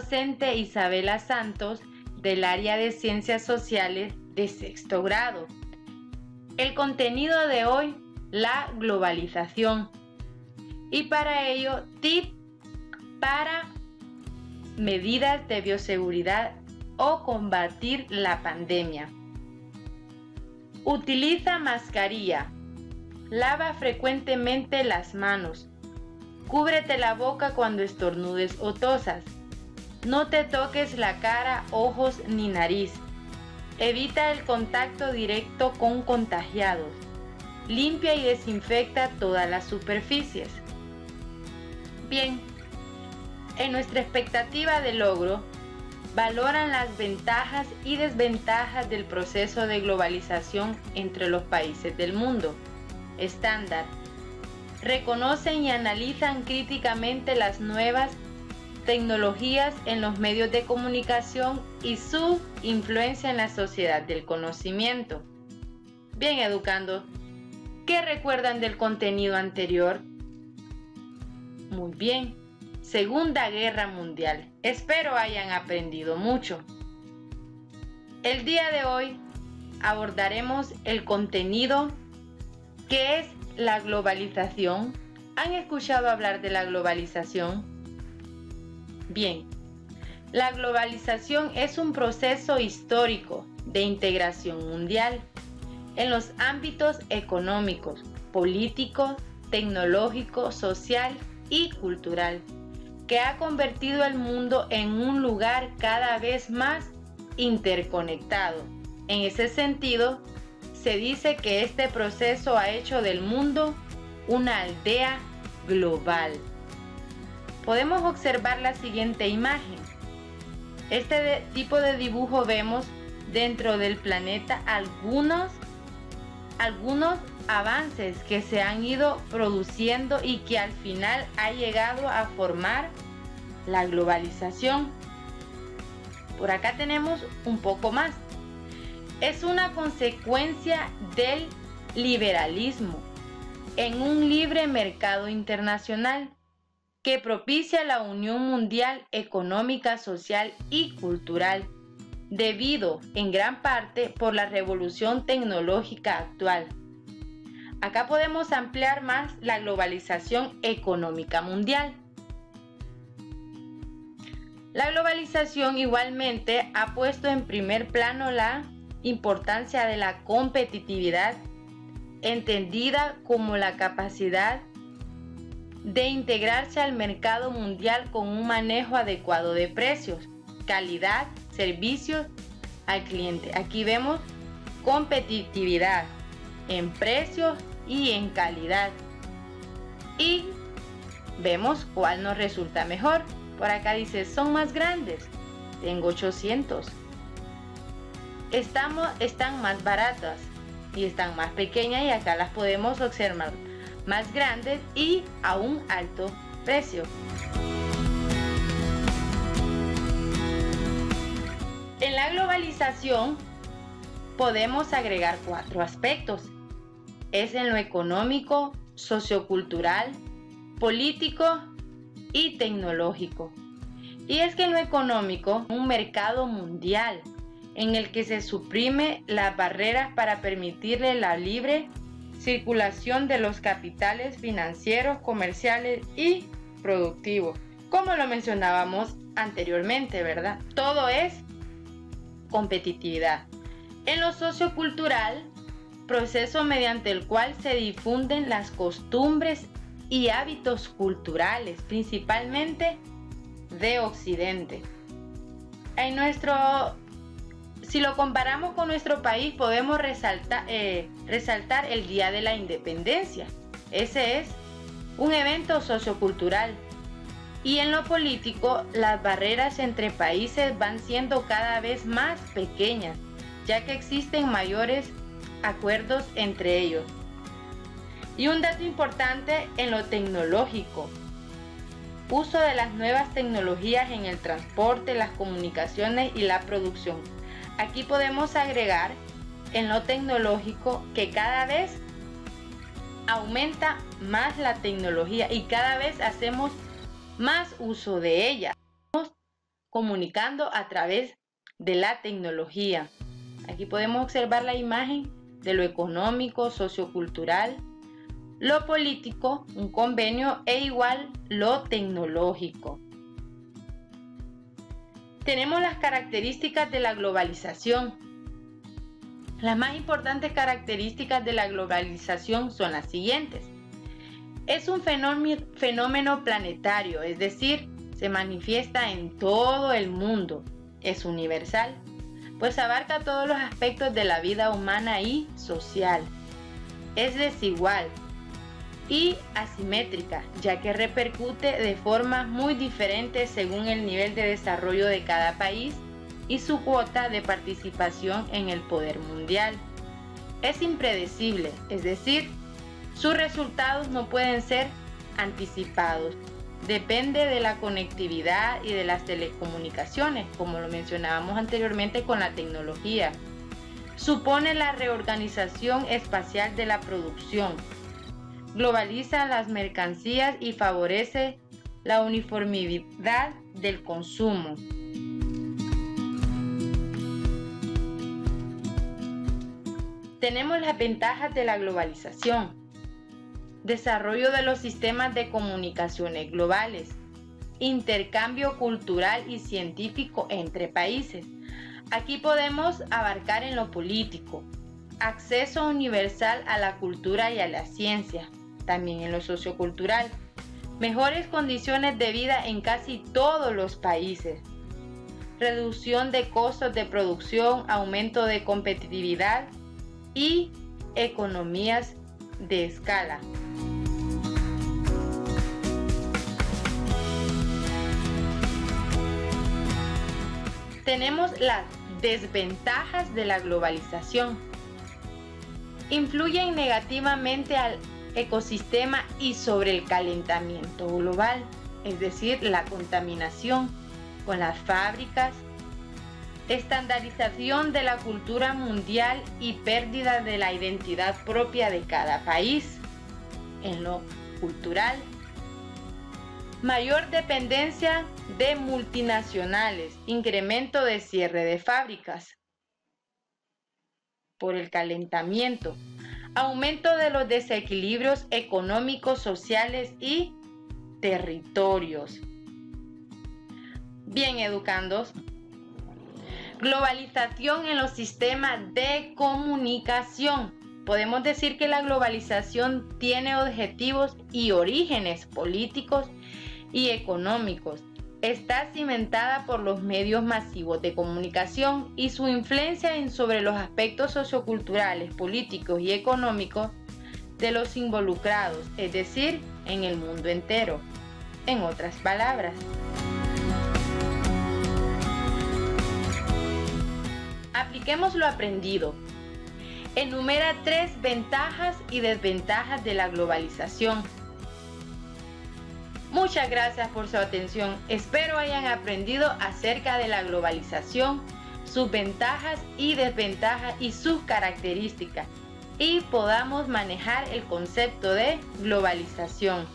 docente Isabela Santos del área de Ciencias Sociales de sexto grado. El contenido de hoy, la globalización. Y para ello, tip para medidas de bioseguridad o combatir la pandemia. Utiliza mascarilla. Lava frecuentemente las manos. Cúbrete la boca cuando estornudes o tosas. No te toques la cara, ojos ni nariz. Evita el contacto directo con contagiados. Limpia y desinfecta todas las superficies. Bien, en nuestra expectativa de logro, valoran las ventajas y desventajas del proceso de globalización entre los países del mundo. Estándar. Reconocen y analizan críticamente las nuevas tecnologías en los medios de comunicación y su influencia en la sociedad del conocimiento. Bien, educando, ¿qué recuerdan del contenido anterior? Muy bien, Segunda Guerra Mundial. Espero hayan aprendido mucho. El día de hoy abordaremos el contenido que es la globalización. ¿Han escuchado hablar de la globalización? Bien, la globalización es un proceso histórico de integración mundial en los ámbitos económicos, político, tecnológico, social y cultural que ha convertido el mundo en un lugar cada vez más interconectado. En ese sentido, se dice que este proceso ha hecho del mundo una aldea global. Podemos observar la siguiente imagen. Este tipo de dibujo vemos dentro del planeta algunos, algunos avances que se han ido produciendo y que al final ha llegado a formar la globalización. Por acá tenemos un poco más. Es una consecuencia del liberalismo en un libre mercado internacional que propicia la unión mundial económica, social y cultural, debido en gran parte por la revolución tecnológica actual. Acá podemos ampliar más la globalización económica mundial. La globalización igualmente ha puesto en primer plano la importancia de la competitividad, entendida como la capacidad de integrarse al mercado mundial con un manejo adecuado de precios, calidad, servicios al cliente. Aquí vemos competitividad en precios y en calidad. Y vemos cuál nos resulta mejor. Por acá dice, son más grandes. Tengo 800. Estamos, están más baratas y están más pequeñas y acá las podemos observar más grandes y a un alto precio. En la globalización podemos agregar cuatro aspectos es en lo económico, sociocultural, político y tecnológico. Y es que en lo económico, un mercado mundial en el que se suprime las barreras para permitirle la libre circulación de los capitales financieros, comerciales y productivos. Como lo mencionábamos anteriormente, ¿verdad? Todo es competitividad. En lo sociocultural, proceso mediante el cual se difunden las costumbres y hábitos culturales, principalmente de Occidente. En nuestro, si lo comparamos con nuestro país, podemos resaltar, eh, resaltar el Día de la Independencia. Ese es un evento sociocultural. Y en lo político, las barreras entre países van siendo cada vez más pequeñas, ya que existen mayores acuerdos entre ellos. Y un dato importante en lo tecnológico. Uso de las nuevas tecnologías en el transporte, las comunicaciones y la producción. Aquí podemos agregar en lo tecnológico que cada vez aumenta más la tecnología y cada vez hacemos más uso de ella. comunicando a través de la tecnología. Aquí podemos observar la imagen de lo económico, sociocultural, lo político, un convenio e igual lo tecnológico. Tenemos las características de la globalización. Las más importantes características de la globalización son las siguientes. Es un fenómeno planetario, es decir, se manifiesta en todo el mundo. Es universal, pues abarca todos los aspectos de la vida humana y social. Es desigual, y asimétrica, ya que repercute de formas muy diferentes según el nivel de desarrollo de cada país y su cuota de participación en el poder mundial. Es impredecible, es decir, sus resultados no pueden ser anticipados. Depende de la conectividad y de las telecomunicaciones, como lo mencionábamos anteriormente con la tecnología. Supone la reorganización espacial de la producción, globaliza las mercancías y favorece la uniformidad del consumo. Tenemos las ventajas de la globalización. Desarrollo de los sistemas de comunicaciones globales. Intercambio cultural y científico entre países. Aquí podemos abarcar en lo político. Acceso universal a la cultura y a la ciencia también en lo sociocultural. Mejores condiciones de vida en casi todos los países. Reducción de costos de producción, aumento de competitividad y economías de escala. Tenemos las desventajas de la globalización. Influyen negativamente al ecosistema y sobre el calentamiento global, es decir, la contaminación con las fábricas, estandarización de la cultura mundial y pérdida de la identidad propia de cada país en lo cultural, mayor dependencia de multinacionales, incremento de cierre de fábricas por el calentamiento, aumento de los desequilibrios económicos, sociales y territorios. Bien, educandos. Globalización en los sistemas de comunicación. Podemos decir que la globalización tiene objetivos y orígenes políticos y económicos está cimentada por los medios masivos de comunicación y su influencia en sobre los aspectos socioculturales, políticos y económicos de los involucrados, es decir, en el mundo entero. En otras palabras, apliquemos lo aprendido. Enumera tres ventajas y desventajas de la globalización Muchas gracias por su atención. Espero hayan aprendido acerca de la globalización, sus ventajas y desventajas y sus características y podamos manejar el concepto de globalización.